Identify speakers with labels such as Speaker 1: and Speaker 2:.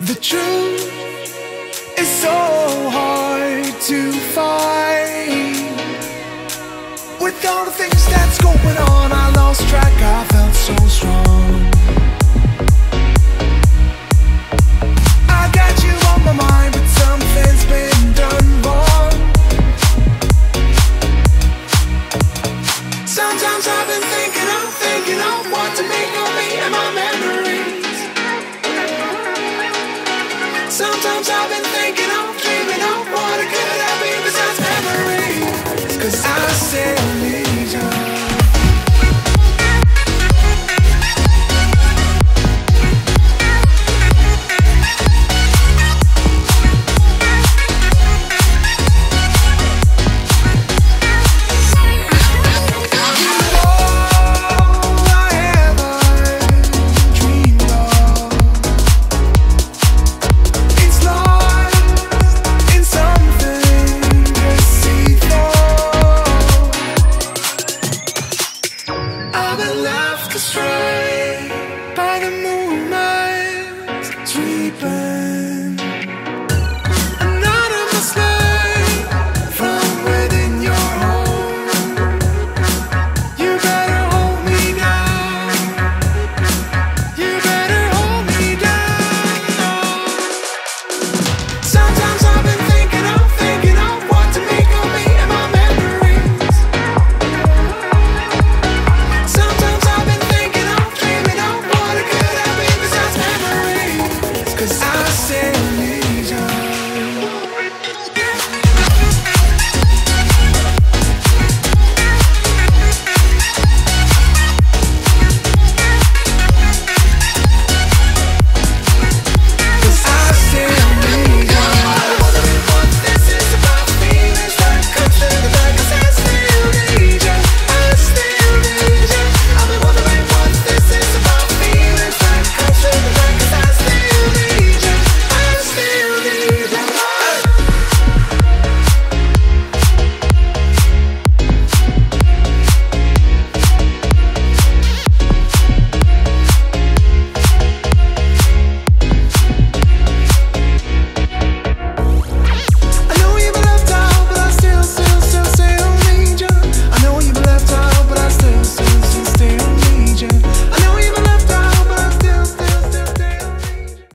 Speaker 1: The truth is so hard to find. With all the things that's going on, I lost track. I felt so strong. Sometimes I've been thinking, I'm dreaming, I'm what could I be besides memories. Cause I said. left astray by the moonlight sleeping.